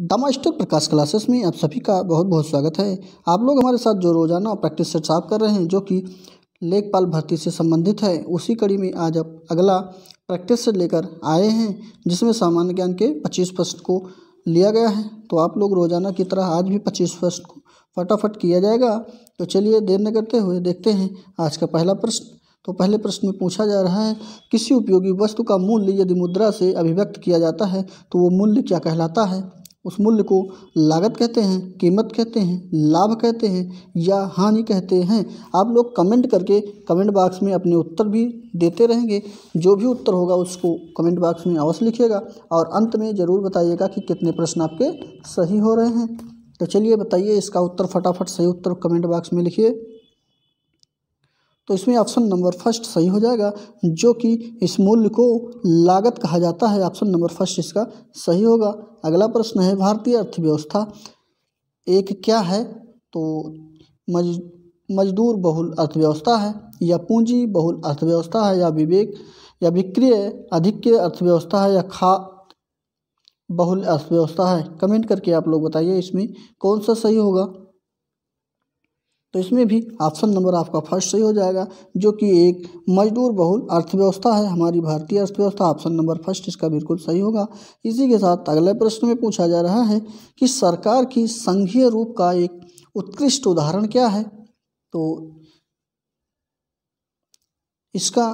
Master प्रकाश classes में आप सभी का बहुत बहुत स्वागत है। आप लोग हमारे साथ जो रोज़ाना प्रैक्टिस सेट आप कर रहे हैं, जो कि लेखपाल भर्ती से संबंधित है, उसी कड़ी में आज आप अगला प्रैक्टिस सेट लेकर आए हैं, जिसमें सामान्य ज्ञान के पच्चीस प्रश्न को लिया गया है। तो आप लोग रोज़ाना की तरह आज भी पच्चीस प्रश्न को फटाफट किया जाएगा। तो चलिए देर न करते हुए देखते हैं आज का पहला प्रश्न। तो पहले प्रश्न में पूछा जा रहा है, किसी उपयोगी वस्तु का मूल्य यदि मुद्रा से अभिव्यक्त किया जाता है तो वो मूल्य क्या कहलाता है? उस मूल्य को लागत कहते हैं, कीमत कहते हैं, लाभ कहते हैं या हानि कहते हैं। आप लोग कमेंट करके कमेंट बॉक्स में अपने उत्तर भी देते रहेंगे। जो भी उत्तर होगा उसको कमेंट बॉक्स में अवश्य लिखिएगा और अंत में ज़रूर बताइएगा कि कितने प्रश्न आपके सही हो रहे हैं। तो चलिए बताइए इसका उत्तर फटाफट सही उत्तर कमेंट बॉक्स में लिखिए। तो इसमें ऑप्शन नंबर फ़र्स्ट सही हो जाएगा, जो कि इस मूल्य को लागत कहा जाता है। ऑप्शन नंबर फ़र्स्ट इसका सही होगा। अगला प्रश्न है, भारतीय अर्थव्यवस्था एक क्या है? तो मज, मजदूर बहुल अर्थव्यवस्था है, या पूंजी बहुल अर्थव्यवस्था है, या विवेक, या विक्रिय अधिक अर्थव्यवस्था है, या खा, बहुल अर्थव्यवस्था है। कमेंट करके आप लोग बताइए इसमें कौन सा सही होगा? तो इसमें भी ऑप्शन नंबर आपका फ़र्स्ट सही हो जाएगा, जो कि एक मजदूर बहुल अर्थव्यवस्था है, हमारी भारतीय अर्थव्यवस्था ऑप्शन नंबर फ़र्स्ट इसका बिल्कुल सही होगा। इसी के साथ अगले प्रश्न में पूछा जा रहा है कि सरकार की संघीय रूप का एक उत्कृष्ट उदाहरण क्या है? तो इसका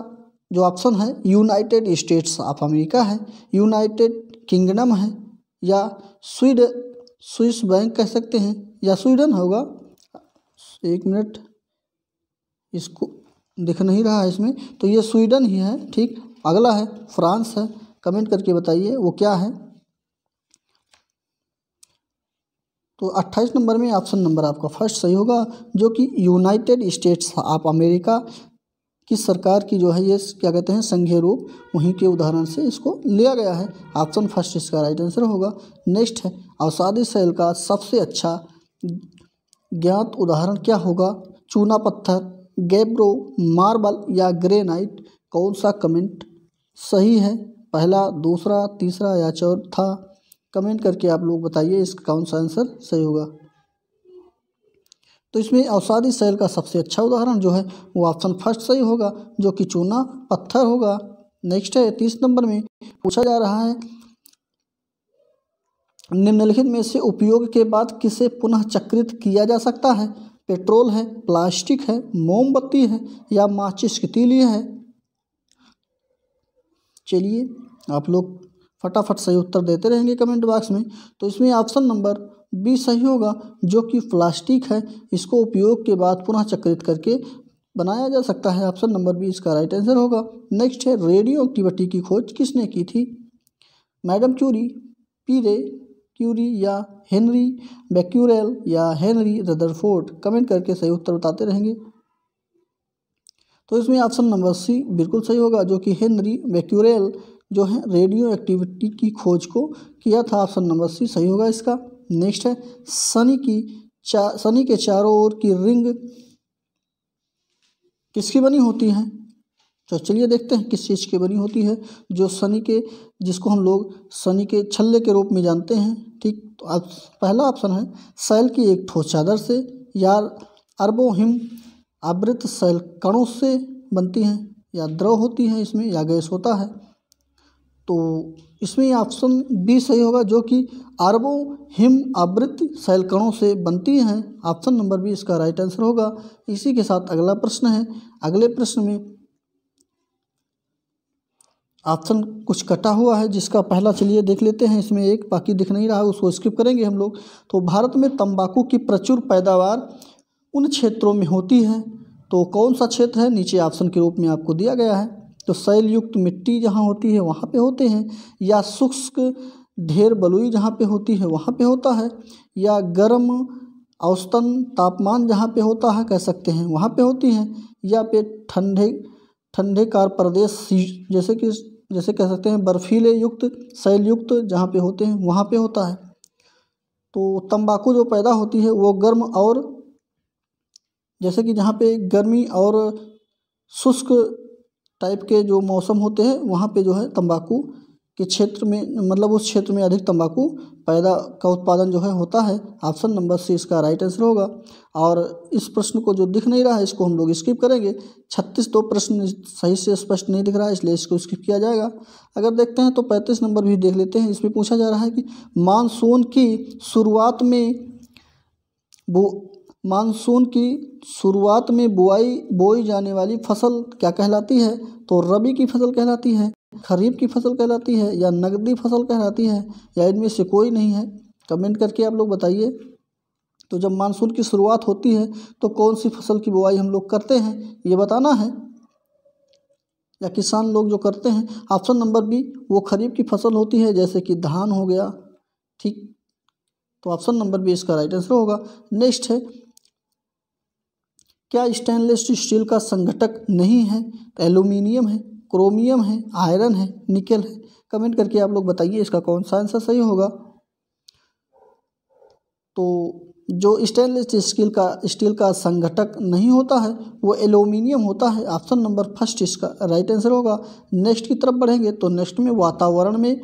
जो ऑप्शन है यूनाइटेड स्टेट्स ऑफ़ अमेरिका है। यूनाइटेड किंगडम है, या स्वीड स्विस बैंक कह सकते हैं, या स्वीडन होगा एक मिनट। इसको दिख नहीं रहा है इसमें। तो ये स्वीडन ही है, ठीक? अगला है, फ्रांस है। कमेंट करके बताइए, वो क्या है? तो अट्ठाईस नंबर में ऑप्शन नंबर आपका फ़र्स्ट सही होगा, जो कि यूनाइटेड स्टेट्स आप अमेरिका की सरकार की जो है ये, क्या कहते हैं, संघीय रूप, वहीं के उदाहरण से इसको लिया गया है। ऑप्शन फ़र्स्ट इसका राइट आंसर होगा। नेक्स्ट है, अवसादी सेल का सबसे अच्छा ज्ञात उदाहरण क्या होगा? चूना पत्थर, गैब्रो, मार्बल या ग्रेनाइट, कौन सा कमेंट? सही है, पहला, दूसरा, तीसरा या चौथा? कमेंट करके आप लोग बताइए, इसका कौन सा आंसर सही होगा? तो इसमें अवसादी शैल का सबसे अच्छा उदाहरण जो है, वो ऑप्शन फ़र्स्ट सही होगा, जो कि चूना पत्थर होगा। नेक्स्ट है, तीस नंबर में पूछा जा रहा है निम्नलिखित में से उपयोग के बाद किसे पुनः चक्रित किया जा सकता है? पेट्रोल है, प्लास्टिक है, मोमबत्ती है या माचिस की तीली है? चलिए आप लोग फटाफट सही उत्तर देते रहेंगे कमेंट बॉक्स में। तो इसमें ऑप्शन नंबर बी सही होगा, जो कि प्लास्टिक है। इसको उपयोग के बाद पुनः चक्रित करके बनाया जा सकता है। ऑप्शन नंबर बी, इसका राइट आंसर होगा। नेक्स्ट है, रेडियो एक्टिविटी की खोज किसने की थी? मैडम क्यूरी पीरे क्यूरी या हेनरी बैक्यूरेल या हेनरी रदरफोर्ड कमेंट करके सही उत्तर बताते रहेंगे। तो इसमें ऑप्शन नंबर सी बिल्कुल सही होगा, जो कि हेनरी बैक्यूरेल जो है रेडियो एक्टिविटी की खोज को किया था। ऑप्शन नंबर सी सही होगा इसका। नेक्स्ट है सनी की चा सनी के चारों ओर की रिंग किसकी बनी होती है? तो चलिए देखते हैं किस चीज़ की बनी होती है, जो शनि के, जिसको हम लोग शनि के छल्ले के रूप में जानते हैं, ठीक? तो आप, पहला ऑप्शन है सैल की एक ठोस चादर से, या अरबों हिम आवृत सैल कणों से बनती हैं, या द्रव होती हैं इसमें, या गैस होता है। तो इसमें ऑप्शन बी सही होगा, जो कि अरबों हिम आवृत सैल कणों से बनती हैं। ऑप्शन नंबर बी, इसका राइट आंसर होगा। इसी के साथ अगला प्रश्न है। अगले प्रश्न में ऑप्शन कुछ कटा हुआ है, जिसका पहला चलिए देख लेते हैं। इसमें एक बाकी दिख नहीं रहा, उसको स्किप करेंगे हम लोग। तो भारत में तंबाकू की प्रचुर पैदावार उन क्षेत्रों में होती है। तो कौन सा क्षेत्र है? नीचे ऑप्शन के रूप में आपको दिया गया है। तो शैलयुक्त मिट्टी जहाँ होती है, वहाँ पे होते हैं। या शुष्क ढेर बलुई जहाँ पे होती है, वहाँ पे होता है। या गर्म औसतन तापमान जहाँ पे होता है, कह सकते हैं, वहाँ पे होती हैं। या पे ठंडे ठंडे कार प्रदेश जैसे कि जैसे कह सकते हैं, बर्फीले युक्त, शैल युक्त जहाँ पे होते हैं, वहाँ पे होता है। तो तंबाकू जो पैदा होती है, वो गर्म और जैसे कि जहाँ पे गर्मी और शुष्क टाइप के जो मौसम होते हैं, वहाँ पे जो है तंबाकू के क्षेत्र में मतलब उस क्षेत्र में अधिक तंबाकू पैदा का उत्पादन जो है होता है ऑप्शन नंबर सी इसका राइट आंसर होगा। और इस प्रश्न को जो दिख नहीं रहा है, इसको हम लोग स्किप करेंगे। छत्तीस दो प्रश्न सही से स्पष्ट नहीं दिख रहा है, इसलिए इसको स्किप किया जाएगा। अगर देखते हैं तो पैंतीस नंबर भी देख लेते हैं, इसमें पूछा जा रहा है कि मानसून की शुरुआत में वो मानसून की शुरुआत में बुआई, बोई जाने वाली फ़सल क्या कहलाती है? तो रबी की फ़सल कहलाती है। खरीफ की फ़सल कहलाती है या नकदी फ़सल कहलाती है या इनमें से कोई नहीं है? कमेंट करके आप लोग बताइए। तो जब मानसून की शुरुआत होती है तो कौन सी फ़सल की बुआई हम लोग करते हैं? ये बताना है। या किसान लोग जो करते हैं, ऑप्शन नंबर बी, वो खरीफ की फ़सल होती है, जैसे कि धान हो गया। ठीक? तो ऑप्शन नंबर बी, इसका राइट आंसर होगा। नेक्स्ट है, क्या स्टेनलेस स्टील का संघटक नहीं है? एल्यूमिनियम है। क्रोमियम है, आयरन है, निकल है। कमेंट करके आप लोग बताइए इसका कौन सा आंसर सही होगा। तो जो स्टेनलेस स्टील का स्टील का संघटक नहीं होता है, वो एल्यूमिनियम होता है। ऑप्शन नंबर फ़र्स्ट इसका राइट आंसर होगा। नेक्स्ट की तरफ़ बढ़ेंगे तो नेक्स्ट में वातावरण में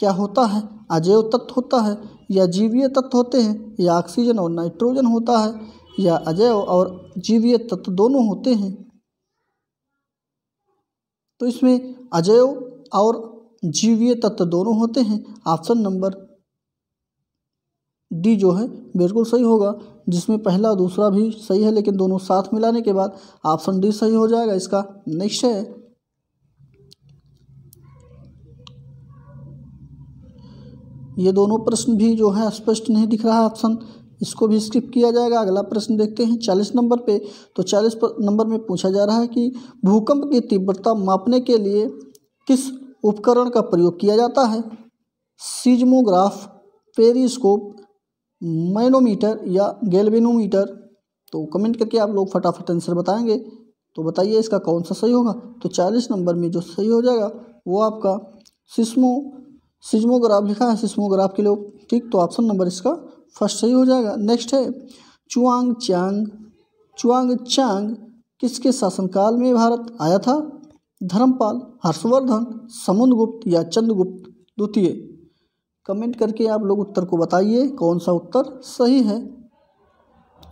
क्या होता है? अजैव तत्व होता है या जीवीय तत्व होते हैं, या ऑक्सीजन और नाइट्रोजन होता है, या अजैव और जीवीय तत्व दोनों होते हैं। तो इसमें अजैव और जीवीय तत्व दोनों होते हैं। ऑप्शन नंबर डी जो है, बिल्कुल सही होगा। जिसमें पहला और दूसरा भी सही है, लेकिन दोनों साथ मिलाने के बाद ऑप्शन डी सही हो जाएगा। इसका नेक्स्ट है ये दोनों प्रश्न भी जो है, स्पष्ट नहीं दिख रहा ऑप्शन। इसको भी स्किप किया जाएगा। अगला प्रश्न देखते हैं। चालीस नंबर पे तो चालीस नंबर में पूछा जा रहा है कि भूकंप की तीव्रता मापने के लिए किस उपकरण का प्रयोग किया जाता है? सीजमोग्राफ, पेरिस्कोप, मैनोमीटर या गैल्वेनोमीटर? तो कमेंट करके आप लोग फटाफट आंसर बताएँगे। तो बताइए इसका कौन सा सही होगा? तो चालीस नंबर में जो सही हो जाएगा, वो आपका सिस्मो सिज्मोग्राफ लिखा है। सिस्मोग्राफ के लिए ठीक तो ऑप्शन नंबर इसका फ़र्स्ट सही हो जाएगा। नेक्स्ट है, चुआंग चांग। चुआंग चांग किसके शासनकाल में भारत आया था? धर्मपाल हर्षवर्धन, समुद्रगुप्त या चंद्रगुप्त द्वितीय। कमेंट करके आप लोग उत्तर को बताइए, कौन सा उत्तर सही है?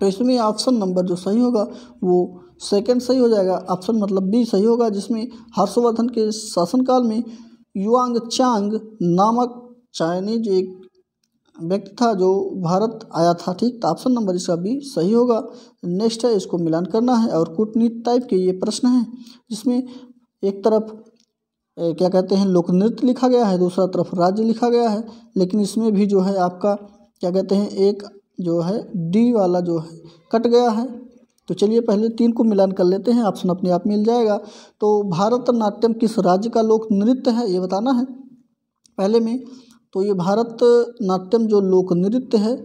तो इसमें ऑप्शन नंबर जो सही होगा, वो सेकंड सही हो जाएगा। ऑप्शन मतलब बी सही होगा, जिसमें हर्षवर्धन के शासनकाल में युआंग चांग नामक चाइनीज़ एक व्यक्ति था जो भारत आया था ठीक? तो ऑप्शन नंबर इसका बी सही होगा। नेक्स्ट है इसको मिलान करना है और कूटनीति टाइप के ये प्रश्न हैं जिसमें एक तरफ़ ए, क्या कहते हैं लोक नृत्य लिखा गया है दूसरा तरफ़ राज्य लिखा गया है लेकिन इसमें भी जो है आपका क्या कहते हैं एक जो है डी वाला जो है कट गया है। तो चलिए पहले तीन को मिलान कर लेते हैं ऑप्शन अपने आप मिल जाएगा। तो भारतनाट्यम किस राज्य का लोक नृत्य है ये बताना है। पहले में तो ये भारत नाट्यम जो लोक नृत्य है,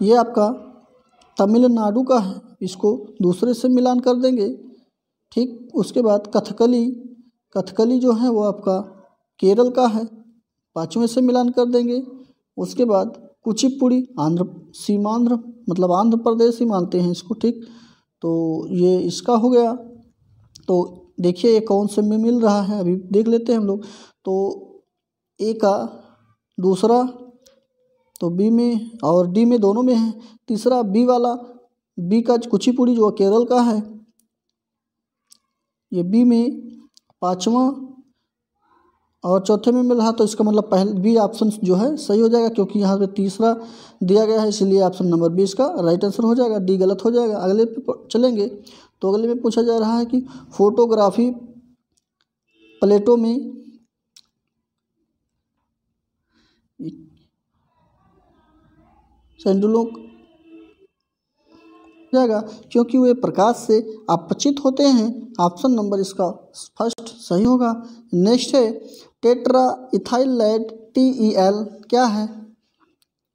ये आपका तमिलनाडु का है। इसको दूसरे से मिलान कर देंगे। ठीक उसके बाद कथकली कथकली जो है वो आपका केरल का है, पाँचवें से मिलान कर देंगे। उसके बाद कुचिपुड़ी, आंध्र, सीमांध्र मतलब आंध्र प्रदेश ही मानते हैं इसको, ठीक? तो ये इसका हो गया। तो देखिए ये कौन से में मिल रहा है, अभी देख लेते हैं हम लोग। तो ए का दूसरा तो बी में और डी में दोनों में है। तीसरा बी वाला बी का कुचिपुड़ी जो केरल का है, ये बी में पाँचवा और चौथे में मिल रहा तो इसका मतलब पहले बी ऑप्शन जो है सही हो जाएगा, क्योंकि यहाँ पे तीसरा दिया गया है, इसलिए ऑप्शन नंबर बी इसका राइट आंसर हो जाएगा डी गलत हो जाएगा। अगले पे चलेंगे। तो अगले में पूछा जा रहा है कि फोटोग्राफी प्लेटो में सेंडुलों जाएगा, क्योंकि वे प्रकाश से अपचित होते हैं। ऑप्शन नंबर इसका फ़र्स्ट सही होगा। नेक्स्ट है tetraethyl T E L क्या है?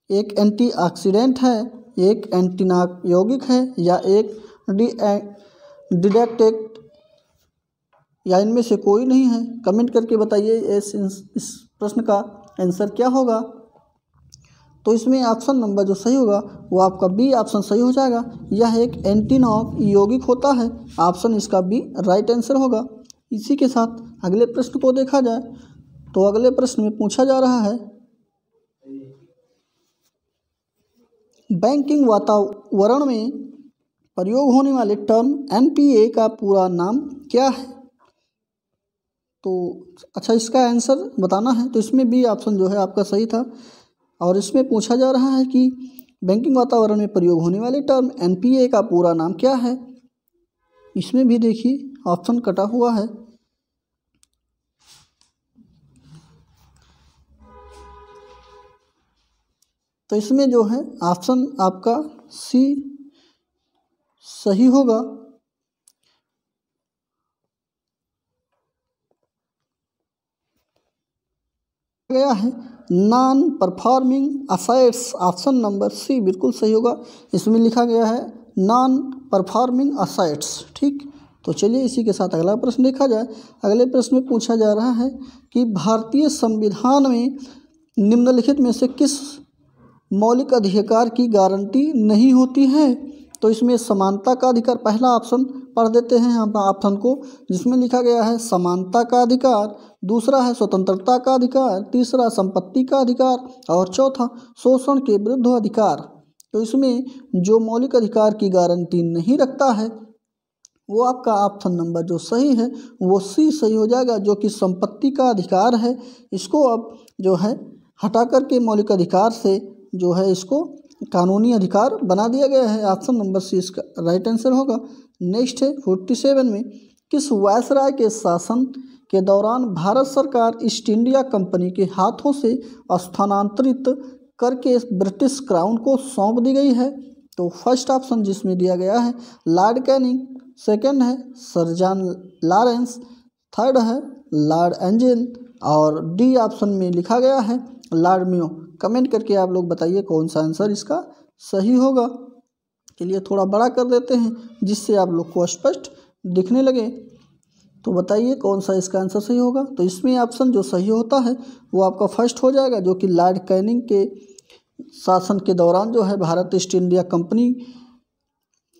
एक एंटीऑक्सीडेंट है, एक एंटीना यौगिक है या एक डीए डिडेक्टेक्ट या इनमें से कोई नहीं है? कमेंट करके बताइए इस इस प्रश्न का आंसर क्या होगा? तो इसमें ऑप्शन नंबर जो सही होगा, वो आपका बी ऑप्शन सही हो जाएगा। यह एक एंटीनॉक यौगिक होता है। ऑप्शन इसका बी राइट आंसर होगा। इसी के साथ अगले प्रश्न को देखा जाए तो अगले प्रश्न में पूछा जा रहा है, बैंकिंग वातावरण में प्रयोग होने वाले टर्म एनपीए का पूरा नाम क्या है? तो अच्छा इसका आंसर बताना है। तो इसमें भी ऑप्शन जो है आपका सही था। और इसमें पूछा जा रहा है कि बैंकिंग वातावरण में प्रयोग होने वाले टर्म एनपीए का पूरा नाम क्या है? इसमें भी देखिए ऑप्शन कटा हुआ है। तो इसमें जो है ऑप्शन आपका सी सही होगा? गया है non performing assets option number C, बिल्कुल सही होगा। इसमें लिखा गया है नॉन परफॉर्मिंग असाइट्स ठीक? तो चलिए इसी के साथ अगला प्रश्न देखा जाए। अगले प्रश्न में पूछा जा रहा है कि भारतीय संविधान में निम्नलिखित में से किस मौलिक अधिकार की गारंटी नहीं होती है? तो इसमें समानता का अधिकार पहला ऑप्शन पढ़ देते हैं हम, ऑप्शन को, जिसमें लिखा गया है समानता का अधिकार, दूसरा है स्वतंत्रता का अधिकार, तीसरा संपत्ति का अधिकार और चौथा शोषण के विरुद्ध अधिकार। तो इसमें जो मौलिक अधिकार की गारंटी नहीं रखता है, वो आपका ऑप्शन नंबर जो सही है, वो सी सही हो जाएगा, जो कि संपत्ति का अधिकार है। इसको अब जो है हटा करके मौलिक अधिकार से जो है इसको कानूनी अधिकार बना दिया गया है। ऑप्शन नंबर सी इसका राइट आंसर होगा। नेक्स्ट है फोर्टी सेवन में किस वायसराय के शासन के दौरान भारत सरकार ईस्ट इंडिया कंपनी के हाथों से स्थानांतरित करके ब्रिटिश क्राउन को सौंप दी गई है? तो फ़र्स्ट ऑप्शन जिसमें दिया गया है लॉर्ड कैनिंग सेकंड है सरजान लॉरेंस थर्ड है लॉर्ड एंजल और डी ऑप्शन में लिखा गया है लॉर्ड म्यो कमेंट करके आप लोग बताइए कौन सा आंसर इसका सही होगा। के लिए थोड़ा बड़ा कर देते हैं, जिससे आप लोग को स्पष्ट दिखने लगे। तो बताइए कौन सा इसका आंसर सही होगा। तो इसमें ऑप्शन जो सही होता है, वो आपका फ़र्स्ट हो जाएगा, जो कि लॉर्ड कैनिंग के शासन के दौरान जो है भारत ईस्ट इंडिया कंपनी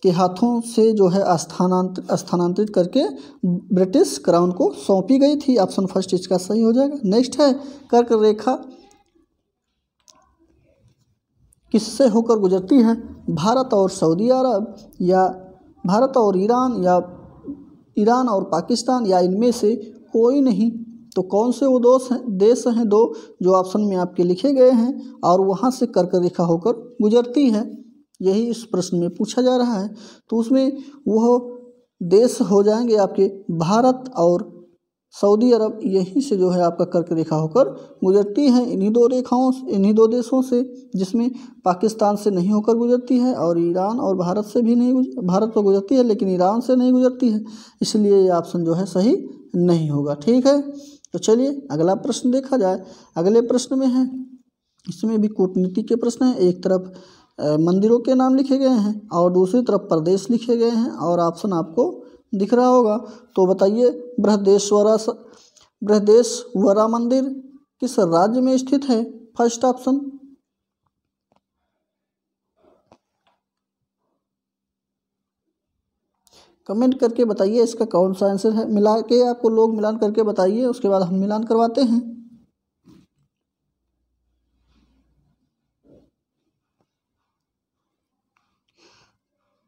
के हाथों से जो है स्थानांतरित स्थानांतरित करके ब्रिटिश क्राउन को सौंपी गई थी। ऑप्शन फ़र्स्ट इसका सही हो जाएगा। नेक्स्ट है कर्क रेखा। किससे होकर गुजरती है भारत और सऊदी अरब या भारत और ईरान या ईरान और पाकिस्तान या इनमें से कोई नहीं। तो कौन से वो दोस्त हैं, देश हैं दो जो ऑप्शन में आपके लिखे गए हैं और वहाँ से कर्क रेखा होकर गुजरती है? यही इस प्रश्न में पूछा जा रहा है। तो उसमें वह देश हो जाएँगे आपके भारत और सऊदी अरब यहीं से जो है आपका कर्क रेखा होकर गुजरती है इन्हीं दो रेखाओं इन्हीं दो देशों से, जिसमें पाकिस्तान से नहीं होकर गुजरती है और ईरान और भारत से भी नहीं भारत तो गुजरती है लेकिन ईरान से नहीं गुजरती है, इसलिए ये ऑप्शन जो है सही नहीं होगा। ठीक है? तो चलिए, अगला प्रश्न देखा जाए। अगले प्रश्न में है, इसमें भी कूटनीति के प्रश्न हैं। एक तरफ़ मंदिरों के नाम लिखे गए हैं और दूसरी तरफ़ प्रदेश लिखे गए हैं और ऑप्शन आपको दिख रहा होगा। तो बताइए, बृहदेश्वरा बृहदेश्वरा मंदिर किस राज्य में स्थित है? First option. कमेंट करके बताइए, इसका कौन सा आंसर है? मिला के आपको लोग मिलान करके बताइए, उसके बाद हम मिलान करवाते हैं।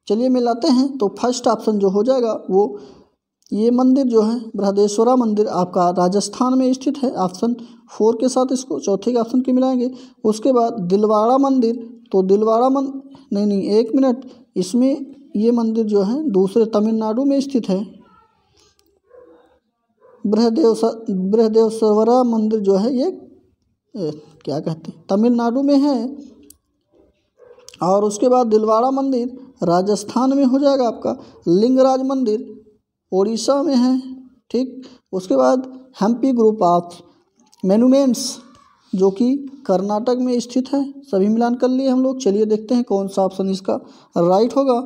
चलिए मिलाते हैं तो फ़र्स्ट ऑप्शन जो हो जाएगा वो ये मंदिर जो है बृहदेश्वरा मंदिर आपका राजस्थान में स्थित है ऑप्शन फोर के साथ इसको चौथे के ऑप्शन के मिलाएँगे। उसके बाद दिलवाड़ा मंदिर तो दिलवाड़ा मन नहीं नहीं एक मिनट इसमें ये मंदिर जो है दूसरे तमिलनाडु में स्थित है। बृहदेव बृहदेवसवरा मंदिर जो है ये ए, क्या कहते हैं तमिलनाडु में है। और उसके बाद दिलवाड़ा मंदिर राजस्थान में हो जाएगा आपका। लिंगराज मंदिर उड़ीसा में है, ठीक? उसके बाद हम्पी ग्रुप ऑफ़ मेनूमेंट्स जो कि कर्नाटक में स्थित है, सभी मिलान कर लिए हम लोग। चलिए देखते हैं कौन सा ऑप्शन इसका राइट होगा।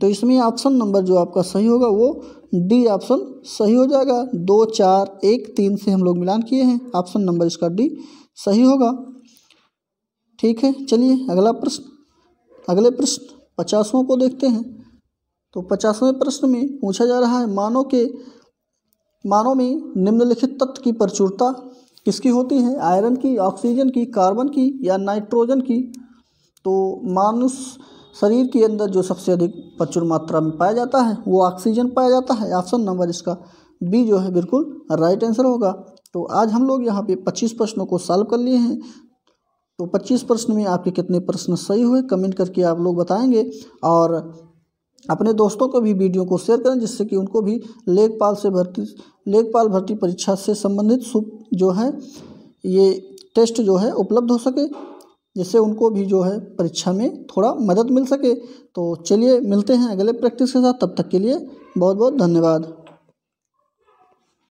तो इसमें ऑप्शन नंबर जो आपका सही होगा, वो डी ऑप्शन सही हो जाएगा। दो, चार, एक, तीन से हम लोग मिलान किए हैं। ऑप्शन नंबर इसका डी सही होगा। ठीक है, चलिए अगला प्रश्न। अगले प्रश्न, पचासों को देखते हैं। तो पचासवें प्रश्न में पूछा जा रहा है मानव के मानव में निम्नलिखित तत्व की प्रचुरता किसकी होती है? आयरन की, ऑक्सीजन की, कार्बन की या नाइट्रोजन की? तो मानुष शरीर के अंदर जो सबसे अधिक प्रचुर मात्रा में पाया जाता है, वो ऑक्सीजन पाया जाता है। ऑप्शन नंबर इसका बी जो है, बिल्कुल राइट आंसर होगा। तो आज हम लोग यहाँ पे पच्चीस प्रश्नों को सॉल्व कर लिए हैं। तो पच्चीस प्रश्न में आपके कितने प्रश्न सही हुए, कमेंट करके आप लोग बताएँगे और अपने दोस्तों को भी वीडियो को शेयर करें, जिससे कि उनको भी लेखपाल से भर्ती, लेखपाल भर्ती परीक्षा से संबंधित जो है, ये टेस्ट जो है उपलब्ध हो सके, जिससे उनको भी जो है परीक्षा में थोड़ा मदद मिल सके। तो चलिए मिलते हैं अगले प्रैक्टिस के साथ, तब तक के लिए बहुत बहुत धन्यवाद।